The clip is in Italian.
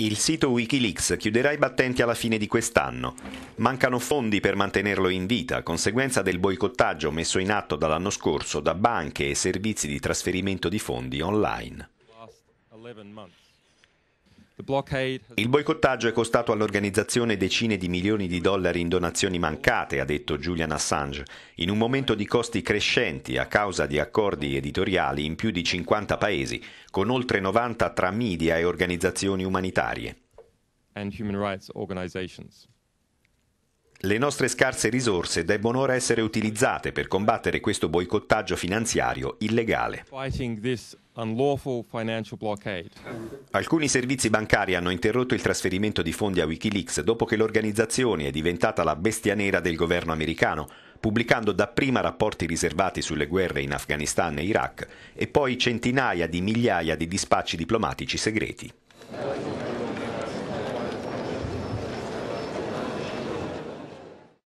Il sito Wikileaks chiuderà i battenti alla fine di quest'anno. Mancano fondi per mantenerlo in vita, conseguenza del boicottaggio messo in atto dall'anno scorso da banche e servizi di trasferimento di fondi online. Il boicottaggio è costato all'organizzazione decine di milioni di dollari in donazioni mancate, ha detto Julian Assange, in un momento di costi crescenti a causa di accordi editoriali in più di 50 paesi, con oltre 90 tra media e organizzazioni umanitarie. Le nostre scarse risorse debbono ora essere utilizzate per combattere questo boicottaggio finanziario illegale. Alcuni servizi bancari hanno interrotto il trasferimento di fondi a Wikileaks dopo che l'organizzazione è diventata la bestia nera del governo americano, pubblicando dapprima rapporti riservati sulle guerre in Afghanistan e Iraq e poi centinaia di migliaia di dispacci diplomatici segreti.